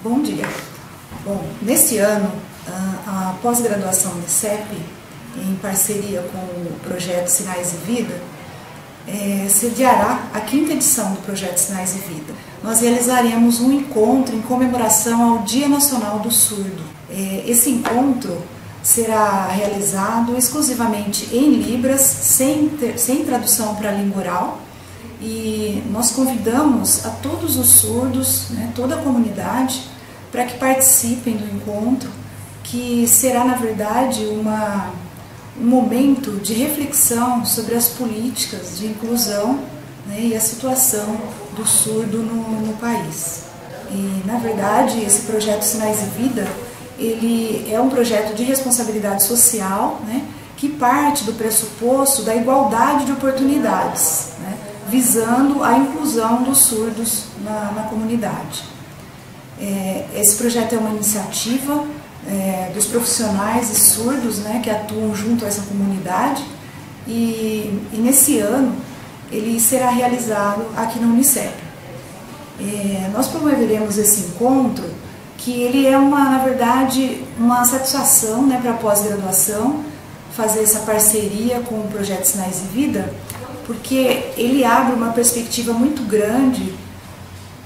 Bom dia. Bom, nesse ano, a pós-graduação do CEP, em parceria com o projeto Sinais e Vida, é, sediará a quinta edição do projeto Sinais e Vida. Nós realizaremos um encontro em comemoração ao Dia Nacional do Surdo. É, esse encontro será realizado exclusivamente em Libras, sem, ter, sem tradução para a língua oral, e nós convidamos a todos os surdos, né, toda a comunidade, para que participem do encontro, que será, na verdade, uma, um momento de reflexão sobre as políticas de inclusão né, e a situação do surdo no, no país. E, na verdade, esse projeto Sinais e Vida, ele é um projeto de responsabilidade social, né, que parte do pressuposto da igualdade de oportunidades, né, visando a inclusão dos surdos na, na comunidade. É, esse projeto é uma iniciativa é, dos profissionais e surdos né, que atuam junto a essa comunidade e, e nesse ano ele será realizado aqui na Unicep. É, nós promoveremos esse encontro que ele é uma, na verdade, uma satisfação né, para a pós-graduação, fazer essa parceria com o Projeto Sinais de Vida, porque ele abre uma perspectiva muito grande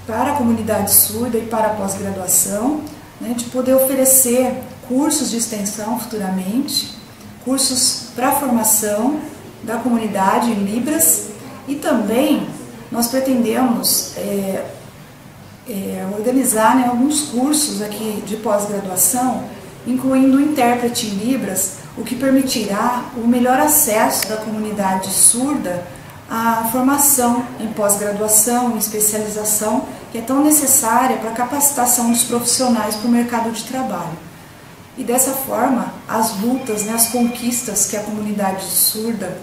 para a comunidade surda e para a pós-graduação, né, de poder oferecer cursos de extensão futuramente, cursos para formação da comunidade em Libras e também nós pretendemos é, é, organizar né, alguns cursos aqui de pós-graduação, incluindo o intérprete em Libras, o que permitirá o melhor acesso da comunidade surda à formação em pós-graduação, em especialização, que é tão necessária para a capacitação dos profissionais para o mercado de trabalho. E dessa forma, as lutas, né, as conquistas que a comunidade surda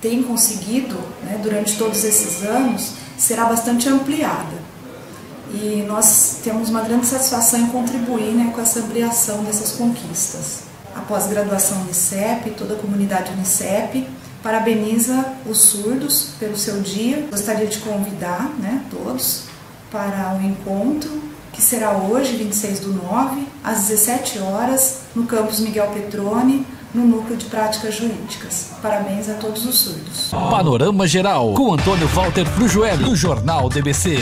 tem conseguido né, durante todos esses anos será bastante ampliada. E nós temos uma grande satisfação em contribuir né, com essa ampliação dessas conquistas a pós-graduação Unicep, toda a comunidade Unicep, parabeniza os surdos pelo seu dia. Gostaria de convidar né, todos para o um encontro que será hoje, 26 do 9, às 17 horas, no campus Miguel Petrone, no Núcleo de Práticas Jurídicas. Parabéns a todos os surdos. Panorama Geral, com Antônio Walter Frujoelli, do Jornal DBC.